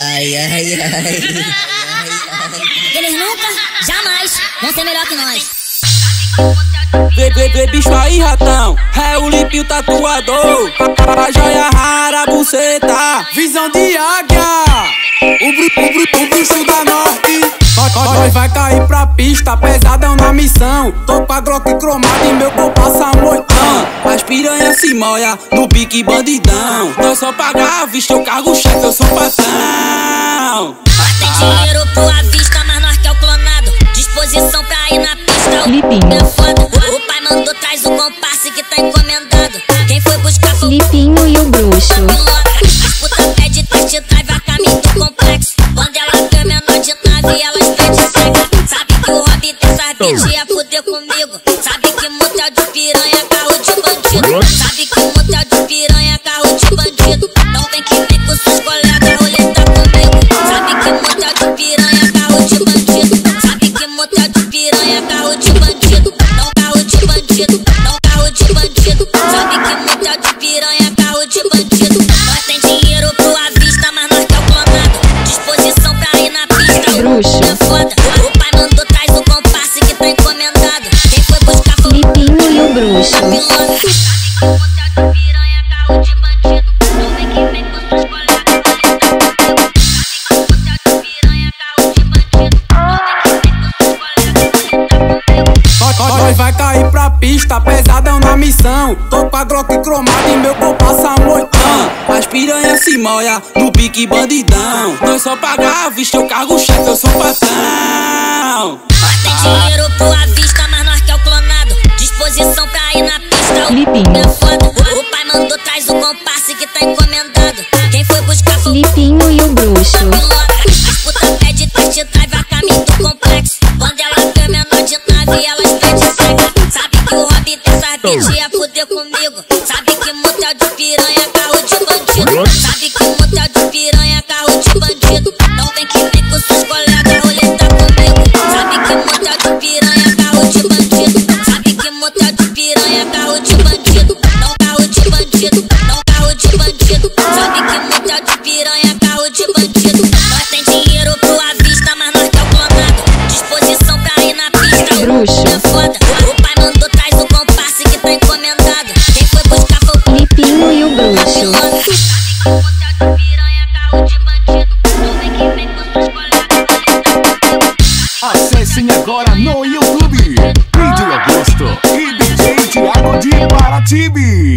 Ai, ai, ai. Eles nunca, jamais vão ser melhor que nós. Vê, vê, vê, bicho aí, ratão. É o limpio tatuador. A joia rara, buceta. Visão de água. a Glock cromada e meu corpo passa moitão. As piranhas se molha no pique bandidão. Não só pagar a vista, eu cargo cheque, eu sou patrão. Nós tem dinheiro por vista, mas não pedir a fuder comigo. Nós vai cair pra pista, pesadão na missão. Tô com a Glock cromada e meu corpo passa é moitão. As piranhas se molha no pique bandidão. Nós só pagar a vista, eu cargo o chefe, eu sou patrão. Bota dinheiro pro avista, menina complexa. Quando ela quer menor de nave, ela está de cega. Sabe que o hobby dessa bitch é fuder comigo. foda. O pai mandou traz o compasso que tá encomendado. Quem foi buscar foi o Filipinho e o Bruxo. Tá Acessem agora no YouTube. Vídeo Augusto e DJ Thiago de Paratibe.